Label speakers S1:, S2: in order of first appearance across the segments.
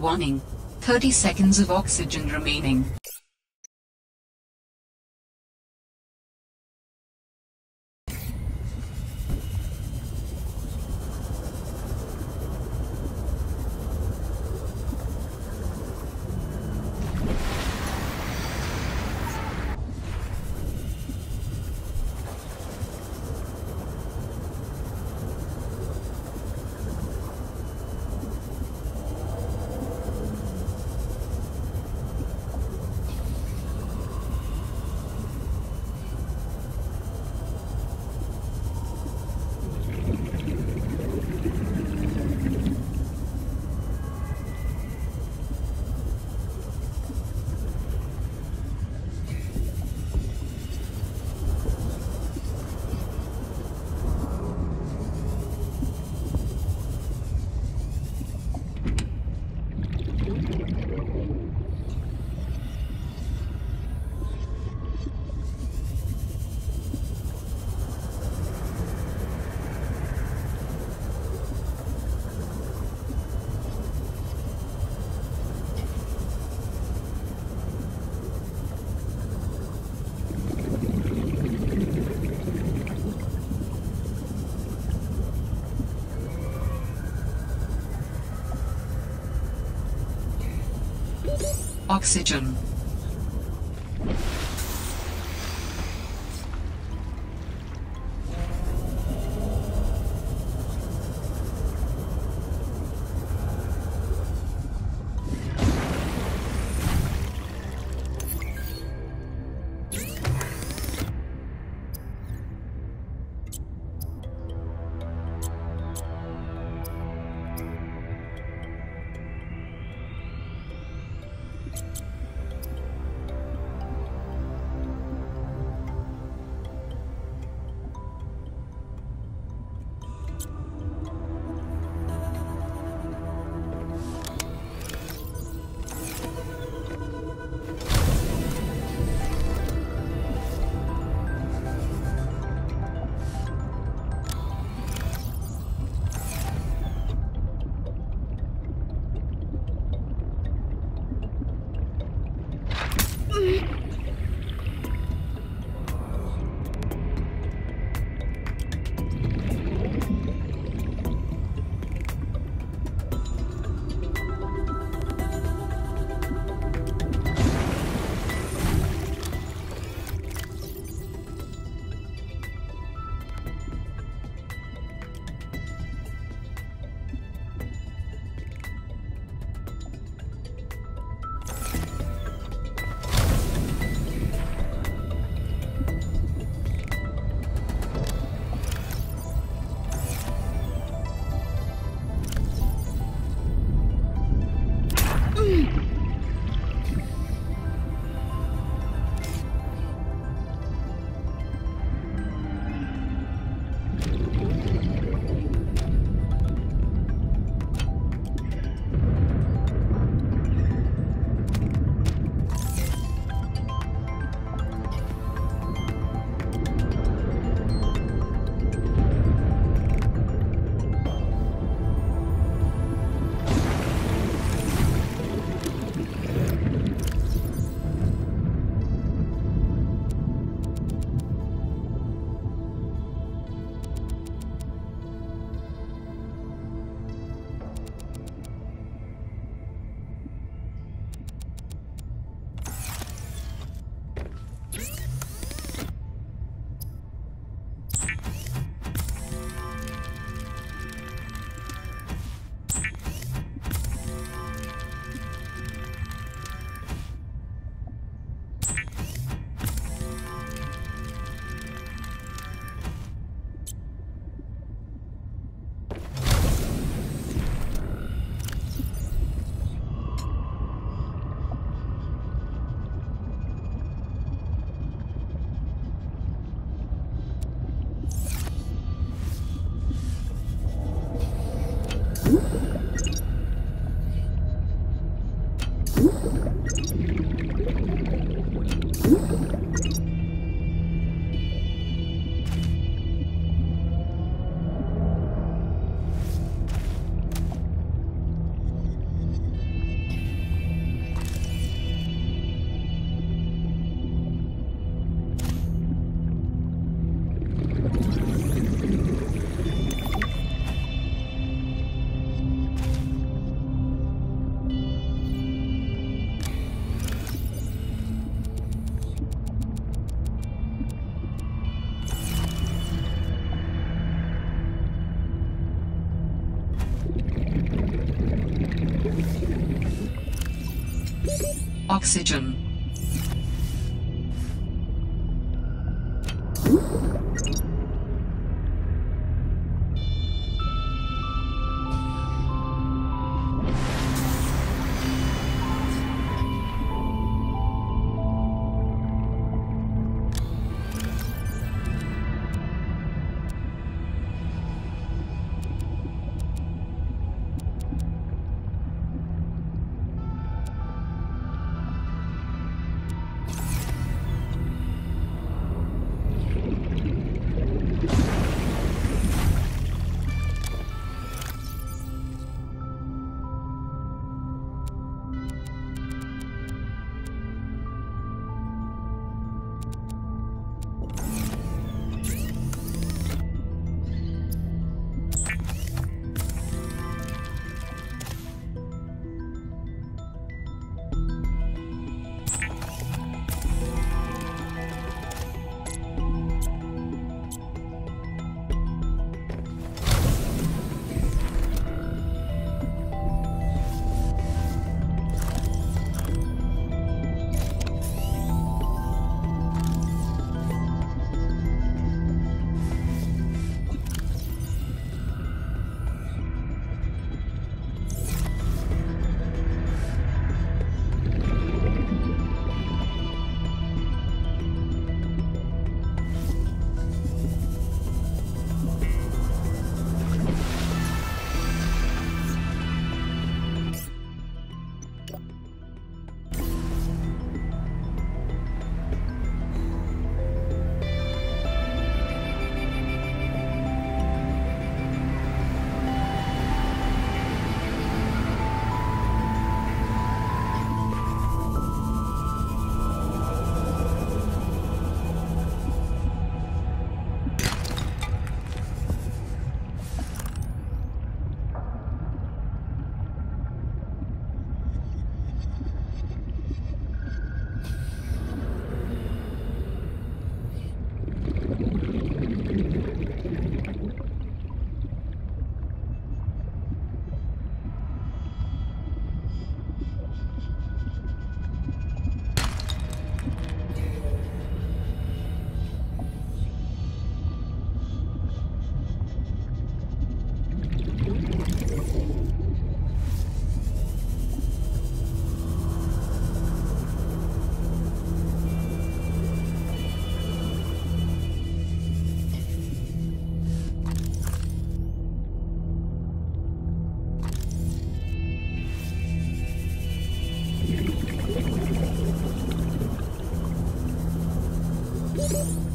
S1: Warning. 30 seconds of oxygen remaining. Oxygen. Oxygen.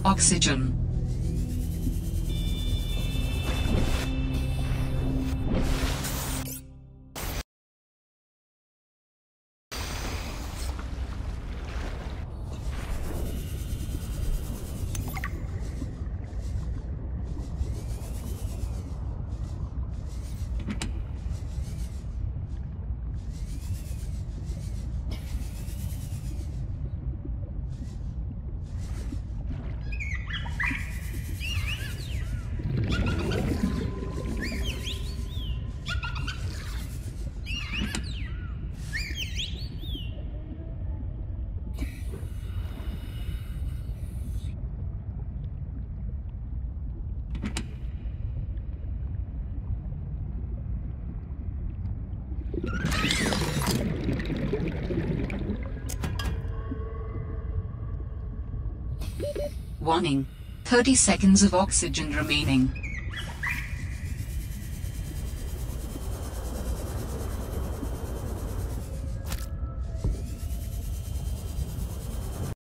S1: Oxygen. Warning. 30 seconds of oxygen remaining.